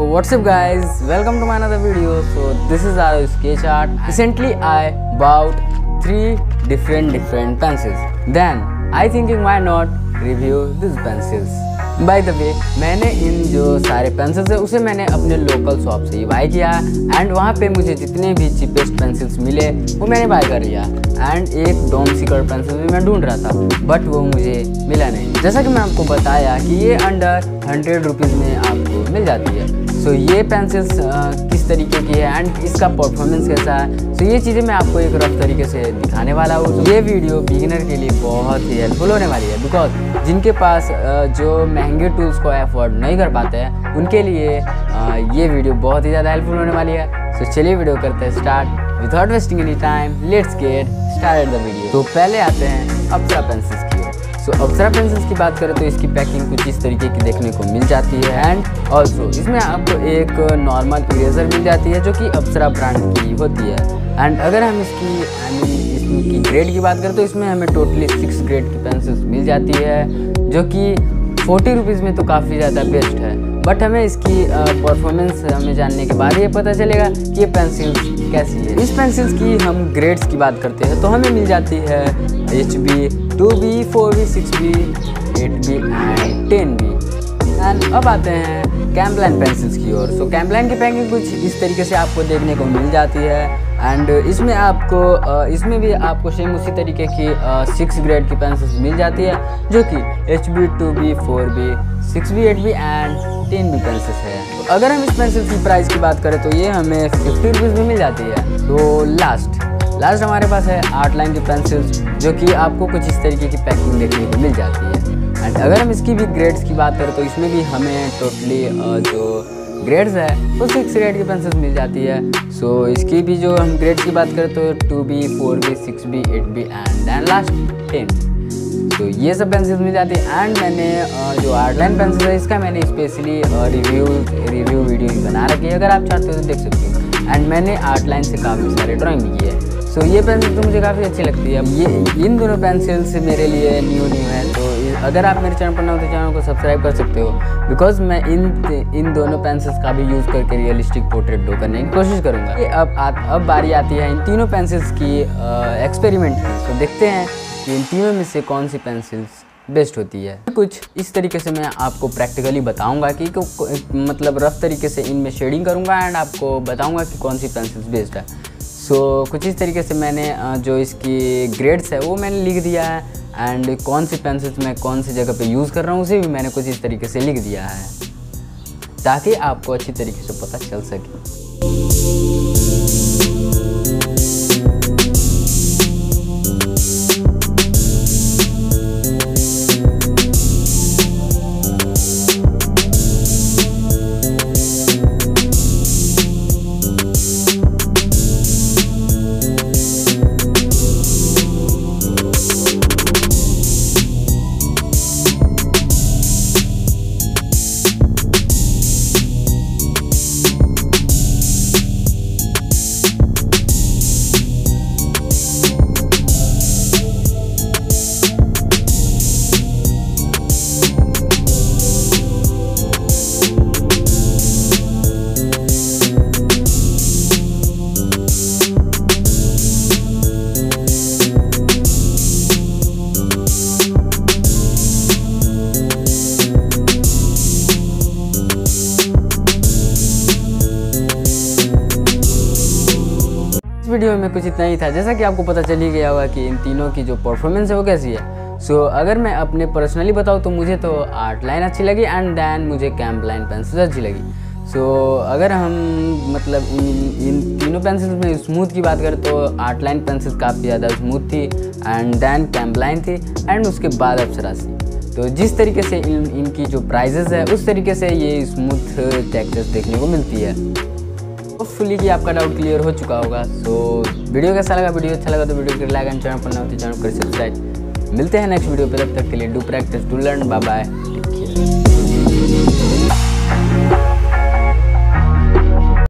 What's up guys welcome to my other video so this is our sketch art recently I about three different different pencils then I think you not review this pencils by the way मैंने इन जो सारे pencils है, उसे मैंने अपने local shop से ही by किया एंड वहाँ पे मुझे जितने भी चीपेस्ट पेंसिल्स मिले, वो मैंने बाय कर लिया. एंड एक डोम सिकर पेंसिल भी मैं ढूंढ रहा था बट वो मुझे मिला नहीं. जैसा कि मैं आपको बताया कि ये अंडर हंड्रेड रुपीज़ में आपको मिल जाती है. सो ये पेंसिल्स किस तरीके की है एंड इसका परफॉर्मेंस कैसा है? सो ये चीज़ें मैं आपको एक रफ तरीके से दिखाने वाला हूँ। ये वीडियो बिगिनर के लिए बहुत ही हेल्पफुल होने वाली है बिकॉज़ जिनके पास जो महँगे टूल्स को एफोर्ड नहीं कर पाते हैं, उनके लिए ये वीडियो बहुत ही ज़्यादा हेल्पफुल होने वाली है। सो चलिए वीडियो करते हैं start without wasting any time let's get start the video तो पहले आते हैं अप्सरा पेंसिल्स सो अप्सरा पेंसिल्स की बात करें तो इसकी पैकिंग कुछ इस तरीके की देखने को मिल जाती है। एंड ऑल्सो इसमें आपको एक नॉर्मल इरेजर मिल जाती है जो कि अप्सरा ब्रांड की होती है। एंड अगर हम इसकी आई मीन इसकी ग्रेड की बात करें तो इसमें हमें टोटली सिक्स ग्रेड की पेंसिल्स मिल जाती है, जो कि फोर्टी रुपीज़ में तो काफ़ी ज़्यादा बेस्ट है। बट हमें इसकी परफॉर्मेंस हमें जानने के बाद ये पता चलेगा कि ये पेंसिल कैसी है? इस पेंसिल्स की हम ग्रेड्स की बात करते हैं तो हमें मिल जाती है H B two B four B six B eight B and ten B and अब आते हैं कैम्पलाइन पेंसिल्स की ओर. सो कैम्पलाइन की पैकिंग कुछ इस तरीके से आपको देखने को मिल जाती है। एंड इसमें आपको इसमें भी आपको सेम उसी तरीके की सिक्स ग्रेड की पेंसिल्स मिल जाती है, जो कि H B two B four B six B eight B and ten B pencils है। तो अगर हम इस पेंसिल की प्राइस की बात करें तो ये हमें फिफ्टी रुपीज़ में मिल जाती है। तो लास्ट लास्ट हमारे पास है आर्ट लाइन की पेंसिल्स जो कि आपको कुछ इस तरीके की पैकिंग देखने को मिल जाती है। एंड अगर हम इसकी भी ग्रेड्स की बात करें तो इसमें भी हमें टोटली जो ग्रेड्स है वो सिक्स ग्रेड की पेंसिल्स मिल जाती है। सो so, इसकी भी जो हम ग्रेड्स की बात करें तो two B four B six B eight B and then last ten तो ये सब पेंसिल्स मिल जाती है। एंड मैंने जो आर्ट लाइन पेंसिल है इसका मैंने स्पेशली रिव्यू रिव्यू वीडियो बना रखी है अगर आप चाहते हो तो देख सकते हो। एंड मैंने आर्ट लाइन से काफ़ी सारे ड्राइंग भी किए हैं। सो ये पेंसिल तो मुझे काफ़ी अच्छी लगती है। अब ये इन दोनों पेंसिल्स मेरे लिए न्यू न्यू है। तो अगर आप मेरे चैनल पर ना हो तो चैनल को सब्सक्राइब कर सकते हो। बिकॉज़ मैं इन इन दोनों पेंसिल्स का भी यूज़ करके रियलिस्टिक पोर्ट्रेट ड्रॉ करने की कोशिश करूँगा। ये अब आ, अब बारी आती है इन तीनों पेंसिल्स की एक्सपेरिमेंट की तो देखते हैं कि इन तीनों में से कौन सी पेंसिल्स बेस्ट होती है। कुछ इस तरीके से मैं आपको प्रैक्टिकली बताऊँगा कि मतलब रफ तरीके से इनमें शेडिंग करूँगा एंड आपको बताऊँगा कि कौन सी पेंसिल्स बेस्ट है। सो so, कुछ इस तरीके से मैंने जो इसकी ग्रेड्स है वो मैंने लिख दिया है एंड कौन सी पेंसिल्स मैं कौन सी जगह पे यूज़ कर रहा हूँ उसे भी मैंने कुछ इस तरीके से लिख दिया है ताकि आपको अच्छी तरीके से पता चल सके। वीडियो में कुछ इतना ही था। जैसा कि आपको पता चल गया होगा कि इन तीनों की जो परफॉर्मेंस है वो कैसी है। सो so, अगर मैं अपने पर्सनली बताऊँ तो मुझे तो आर्ट लाइन अच्छी लगी एंड दैन मुझे कैम्प लाइन पेंसिल अच्छी लगी। सो so, अगर हम मतलब इन इन तीनों पेंसिल्स में स्मूथ की बात करें तो आर्ट लाइन पेंसिल्स काफ़ी ज़्यादा स्मूथ थी एंड दैन कैम्प लाइन थी एंड उसके बाद अप्सरा थी तो जिस तरीके से इन इनकी जो प्राइजेस है उस तरीके से ये स्मूथ टेक्चर्स देखने को मिलती है। होपफुली भी आपका डाउट क्लियर हो चुका होगा। सो वीडियो कैसा लगा? वीडियो अच्छा लगा तो वीडियो के लाइक एंड चैनल पर ना चैनल कर सब्सक्राइब मिलते हैं नेक्स्ट वीडियो पर तब तक के लिए do practice to learn bye bye take care